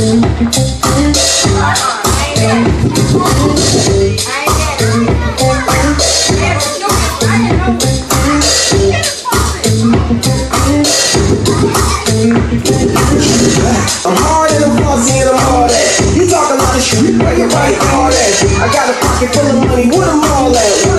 I'm hard and I'm. You talk a lot of shit, hard at. I got a pocket full of money, what I'm all at.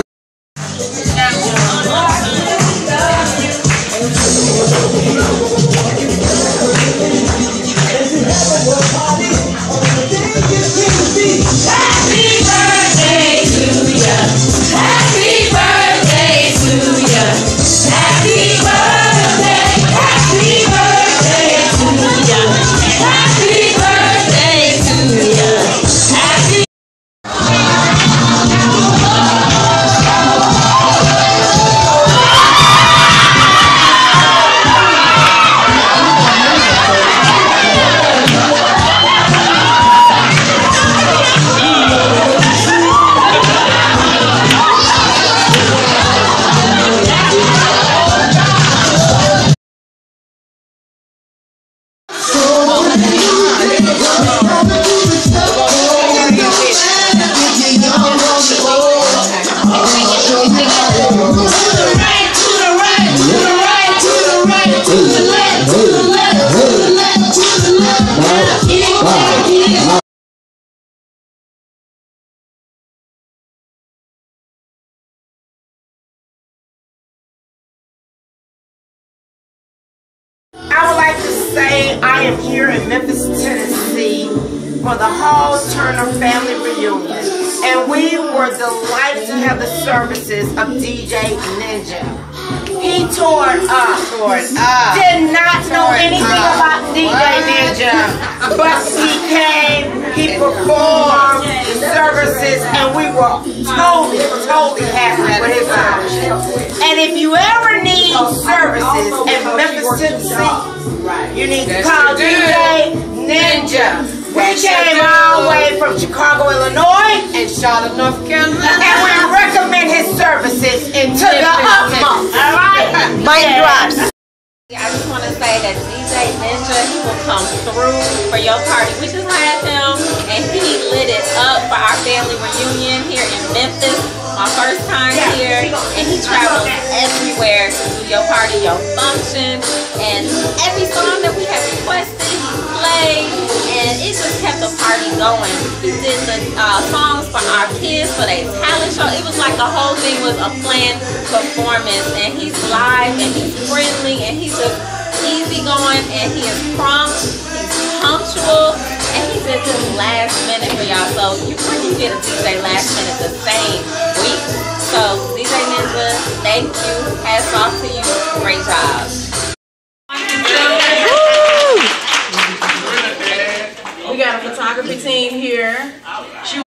I am here in Memphis, Tennessee for the Hall Turner family reunion. And we were delighted to have the services of DJ Nynjah. He toured up. Did not know anything about DJ Nynjah. But he came, he performed the services, and we were totally, totally happy with his services. And if you ever need services in Memphis, Tennessee, you need to call DJ Nynjah. We came all the way from Chicago, Illinois, and Charlotte, North Carolina. and we recommend his services into the utmost. All right? Mic drops. I just want to say that DJ Nynjah, he will come through for your party. We just had him, and he lit it up for our family reunion here in Memphis. My first time here, and he travels everywhere to do your party, your function, and every song that we have requested, he played, and it just kept the party going. He did the uh, songs for our kids for their talent show. It was like the whole thing was a planned performance, and he's live and he's friendly and he's just easygoing and he is prompt, he's punctual, and he did this last minute for y'all. So you really get a DJ last minute the same. So, DJ Nynjah, thank you. Hats off to you. Great job. We got a photography team here. She